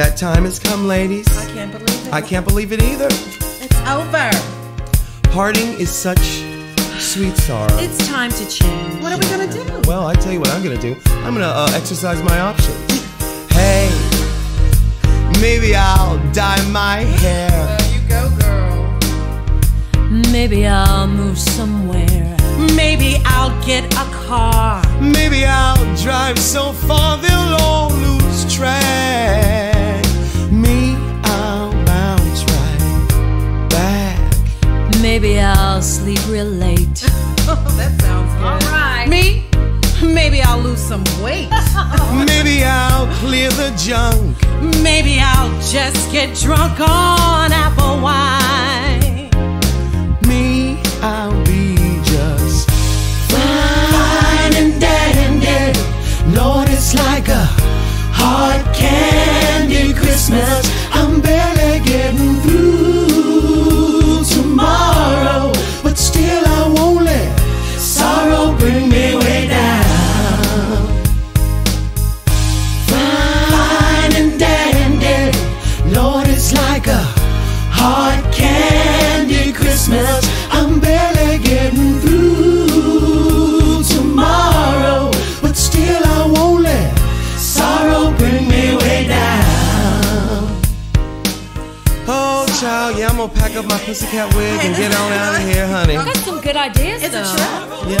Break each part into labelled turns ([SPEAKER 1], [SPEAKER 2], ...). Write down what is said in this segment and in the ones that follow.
[SPEAKER 1] That time has come, ladies.
[SPEAKER 2] I can't believe it.
[SPEAKER 1] I can't believe it either.
[SPEAKER 2] It's over.
[SPEAKER 1] Parting is such sweet sorrow.
[SPEAKER 3] It's time to change.
[SPEAKER 2] What are we gonna do?
[SPEAKER 1] Well, I tell you what I'm gonna do. I'm gonna uh, exercise my options. Hey, maybe I'll dye my hair.
[SPEAKER 2] There you go, girl.
[SPEAKER 3] Maybe I'll move somewhere.
[SPEAKER 2] Maybe I'll get a car.
[SPEAKER 1] Maybe I'll drive so far they'll all I'll
[SPEAKER 3] sleep real late.
[SPEAKER 2] Oh, that sounds good.
[SPEAKER 3] All right.
[SPEAKER 2] Me? Maybe I'll lose some weight.
[SPEAKER 1] Maybe I'll clear the junk.
[SPEAKER 2] Maybe I'll just get drunk on apple wine.
[SPEAKER 1] Me, I'll be just fine and dandy. Lord, it's like a hard candy Christmas. Gonna pack up my pussycat wig and get on out of here, honey.
[SPEAKER 3] I got some good ideas,
[SPEAKER 2] It's a
[SPEAKER 3] though.
[SPEAKER 2] trip.
[SPEAKER 1] Yeah.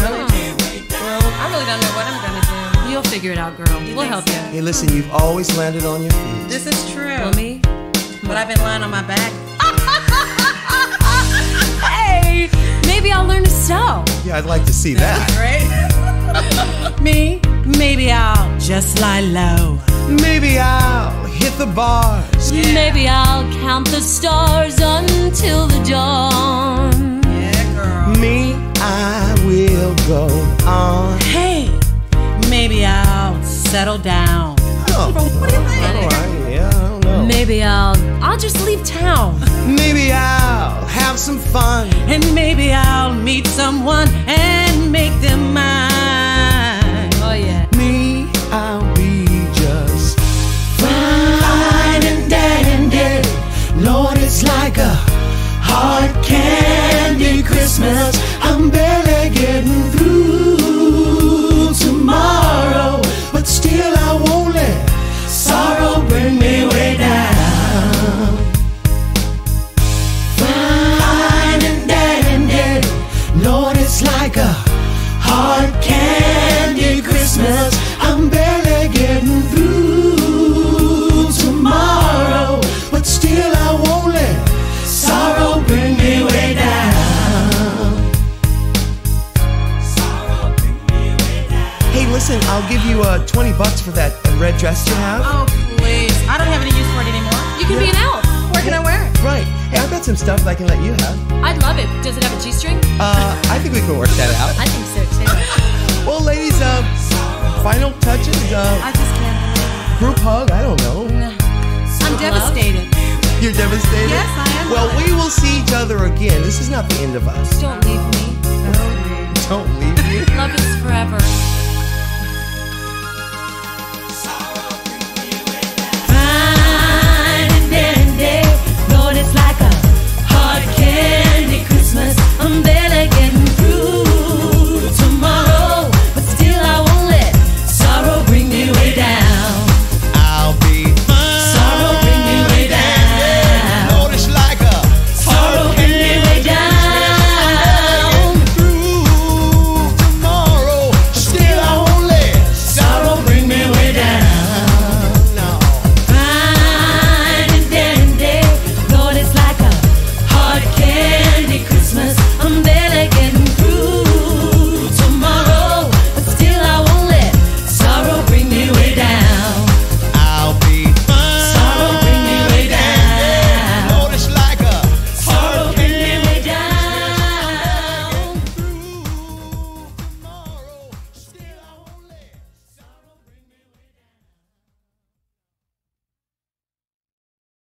[SPEAKER 2] Well, I really don't know what I'm gonna do.
[SPEAKER 3] You'll figure it out, girl. We'll help you.
[SPEAKER 1] Hey, listen, you've always landed on your feet.
[SPEAKER 2] This is true.
[SPEAKER 3] Well, me?
[SPEAKER 2] But I've been lying on my back.
[SPEAKER 3] Hey, maybe I'll learn to sew.
[SPEAKER 1] Yeah, I'd like to see that.
[SPEAKER 2] Right? Me? Maybe I'll just lie low.
[SPEAKER 1] Maybe I'll hit the bars.
[SPEAKER 3] Maybe I'll count the stars until the dawn.
[SPEAKER 2] Yeah, girl.
[SPEAKER 1] Me, I will go on.
[SPEAKER 2] Hey, maybe I'll settle down.
[SPEAKER 1] Oh,
[SPEAKER 2] What do you think?
[SPEAKER 1] all right, yeah, I don't know.
[SPEAKER 3] Maybe I'll I'll just leave town.
[SPEAKER 1] Maybe I'll have some fun.
[SPEAKER 2] And maybe I'll meet someone and make them mine.
[SPEAKER 1] Me, listen, I'll give you uh, 20 bucks for that red dress you have.
[SPEAKER 2] Oh, please. I don't have any use for it anymore.
[SPEAKER 3] You can be an elf.
[SPEAKER 2] Where can I wear it?
[SPEAKER 1] Right. Hey, I've got some stuff that I can let you have.
[SPEAKER 3] I'd love it. Does it have a G-string?
[SPEAKER 1] Uh, I think we can work that out.
[SPEAKER 3] I think so too.
[SPEAKER 1] Well, ladies, uh, final touches, uh,
[SPEAKER 2] I just can't.
[SPEAKER 1] group hug, I don't know.
[SPEAKER 2] I'm devastated.
[SPEAKER 1] You're devastated?
[SPEAKER 2] Yes, I am.
[SPEAKER 1] Well, we will see each other again. This is not the end of us.
[SPEAKER 3] Don't leave me.
[SPEAKER 1] Don't leave me.
[SPEAKER 3] Love is forever.